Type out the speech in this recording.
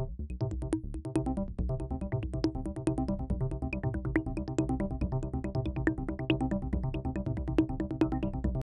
Thank you